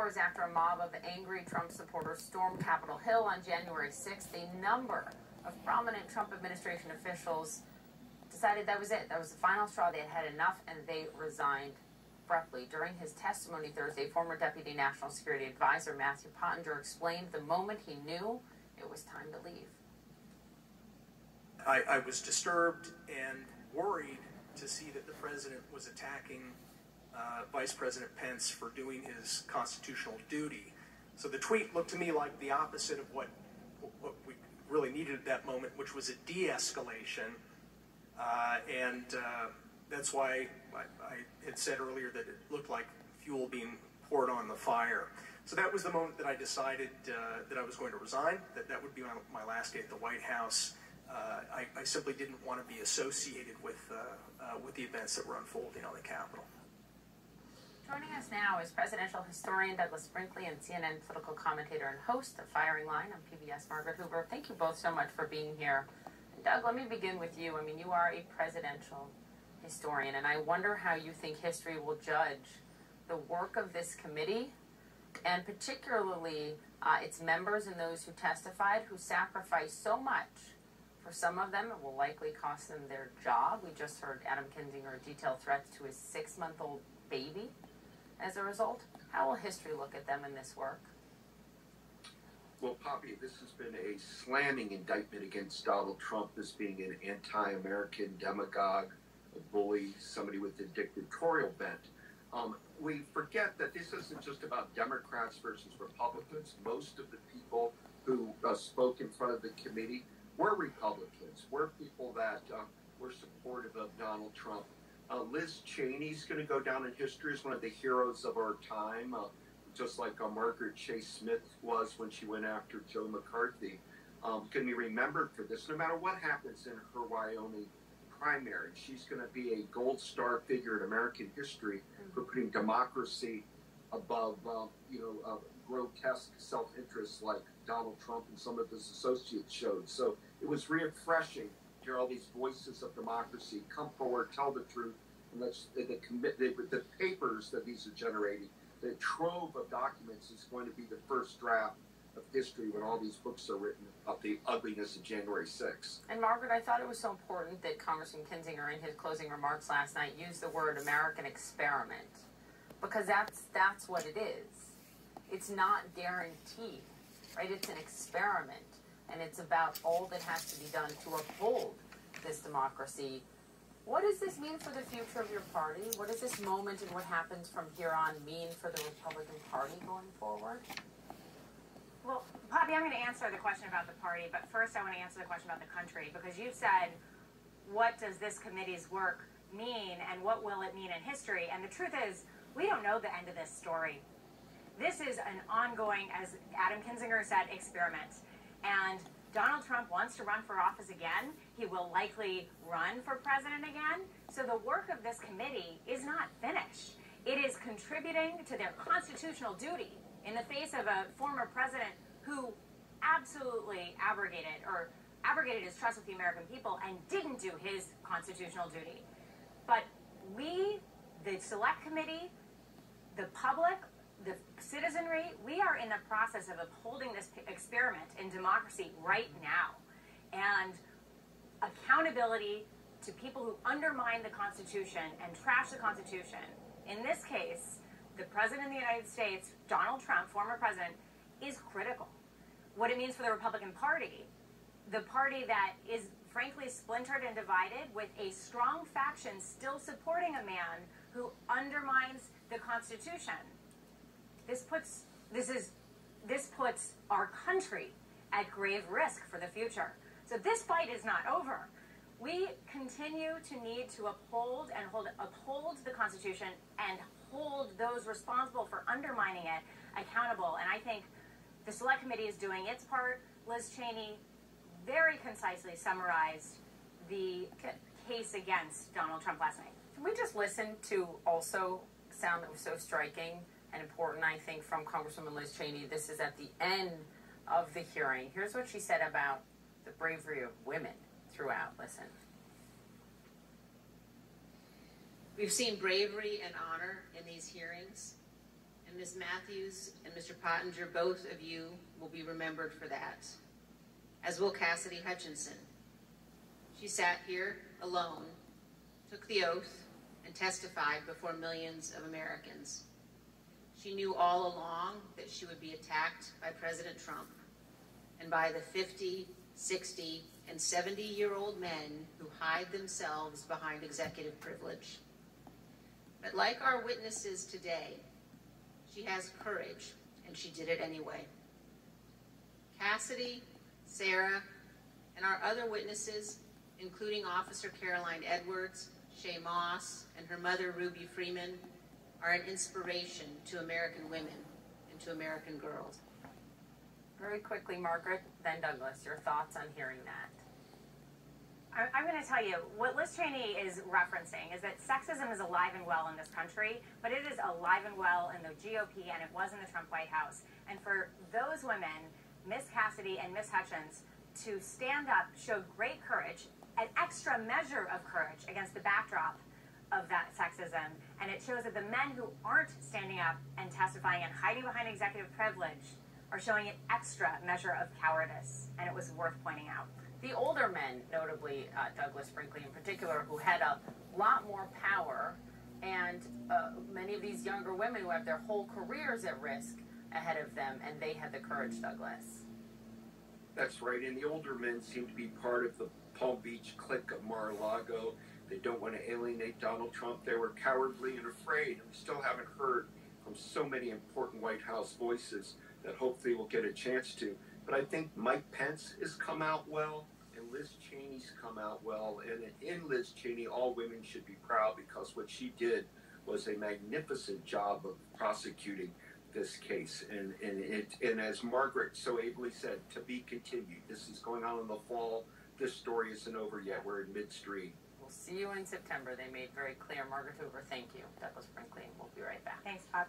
Hours after a mob of angry Trump supporters stormed Capitol Hill on January 6th, a number of prominent Trump administration officials decided that was it. That was the final straw. They had had enough and they resigned abruptly. During his testimony Thursday, former Deputy National Security Advisor Matthew Pottinger explained the moment he knew it was time to leave. I, I was disturbed and worried to see that the president was attacking uh, Vice President Pence for doing his constitutional duty. So the tweet looked to me like the opposite of what, what we really needed at that moment, which was a de escalation. Uh, and uh, that's why I, I, had said earlier that it looked like fuel being poured on the fire. So that was the moment that I decided uh, that I was going to resign, that that would be my, my last day at the White House. Uh, I, I, simply didn't want to be associated with, with the events that were unfolding on the Capitol. Joining us now is presidential historian Douglas Brinkley and CNN political commentator and host of Firing Line on PBS, Margaret Hoover. Thank you both so much for being here. Doug, let me begin with you. I mean, you are a presidential historian, and I wonder how you think history will judge the work of this committee, and particularly uh, its members and those who testified who sacrificed so much. For some of them, it will likely cost them their job. We just heard Adam Kinzinger detail threats to his six month old baby as a result. How will history look at them in this work? Well, Poppy, this has been a slamming indictment against Donald Trump as being an anti American demagogue, a bully, somebody with a dictatorial bent. Um, we forget that this isn't just about Democrats versus Republicans. Most of the people who uh, spoke in front of the committee were Republicans, were people that uh, were supportive of Donald Trump. Uh, Liz Cheney's going to go down in history as one of the heroes of our time. Uh, just like uh, Margaret Chase Smith was when she went after Joe McCarthy, um, can be remembered for this. No matter what happens in her Wyoming primary, she's going to be a gold star figure in American history for putting democracy above, uh, you know, uh, grotesque self-interest like Donald Trump and some of his associates showed. So it was refreshing to hear all these voices of democracy come forward, tell the truth, the, the, the, the papers that these are generating the trove of documents is going to be the first draft of history when all these books are written of the ugliness of January 6th. And Margaret, I thought it was so important that Congressman Kinzinger, in his closing remarks last night, used the word American experiment because that's that's what it is. It's not guaranteed, right? It's an experiment, and it's about all that has to be done to uphold this democracy what does this mean for the future of your party? What does this moment and what happens from here on mean for the Republican Party going forward? Well, Poppy, I'm going to answer the question about the party, but first I want to answer the question about the country because you've said, what does this committee's work mean and what will it mean in history? And the truth is, we don't know the end of this story. This is an ongoing, as Adam Kinzinger said, experiment. And Donald Trump wants to run for office again. He will likely run for president again. So the work of this committee is not finished. It is contributing to their constitutional duty in the face of a former president who absolutely abrogated or abrogated his trust with the American people and didn't do his constitutional duty. But we, the select committee, the public, the citizenry, we are in the process of upholding this experiment in democracy right now. Accountability to people who undermine the Constitution and trash the Constitution. In this case, the President of the United States, Donald Trump, former president, is critical. What it means for the Republican Party, the party that is frankly splintered and divided with a strong faction still supporting a man who undermines the Constitution this puts this is this puts our country at grave risk for the future. So this fight is not over. We continue to need to uphold and hold uphold the Constitution and hold those responsible for undermining it accountable. And I think the Select Committee is doing its part. Liz Cheney very concisely summarized the case against Donald Trump last night. Can we just listen to also sound that was so striking and important, I think, from Congresswoman Liz Cheney. This is at the end of the hearing. Here's what she said about the bravery of women throughout. Listen. We've seen bravery and honor in these hearings, And Ms. Matthews and Mr. Pottinger, both of you will be remembered for that, as will Cassidy Hutchinson. She sat here alone, took the oath, and testified before millions of Americans. She knew all along that she would be attacked by President Trump and by the 50, 60, and 70 year old men who hide themselves behind executive privilege. But like our witnesses today, she has courage, and she did it anyway. Cassidy, Sarah, and our other witnesses, including Officer Caroline Edwards, Shaye Moss, and her mother Ruby Freeman, are an inspiration to American women and to American girls. Very quickly, Margaret, then Douglas, your thoughts on hearing that. I'm going to tell you what Liz Cheney is referencing is that sexism is alive and well in this country, but it is alive and well in the GOP and it was in the Trump White House. And for those women, Miss Cassidy and Miss Hutchins, to stand up showed great courage, an extra measure of courage against the backdrop of that sexism. And it shows that the men who aren't standing up and testifying and hiding behind executive privilege are showing an extra measure of cowardice. And it was worth pointing out. The older men, notably uh, Douglas Brinkley in particular, who had a lot more power, and uh, many of these younger women who have their whole careers at risk ahead of them, and they had the courage, Douglas. That's right. And the older men seem to be part of the Palm Beach clique of Mar-a-Lago. They don't want to alienate Donald Trump. They were cowardly and afraid. And we still haven't heard from so many important White House voices that hopefully we'll get a chance to. But I think Mike Pence has come out well, and Liz Cheney's come out well. And in Liz Cheney, all women should be proud because what she did was a magnificent job of prosecuting this case. And, and it and as Margaret so ably said, to be continued. This is going on in the fall. This story isn't over yet. We're in midstream. We'll see you in September. They made very clear. Margaret Hoover, thank you. Douglas Brinkley, we'll be right back. Thanks, Bob.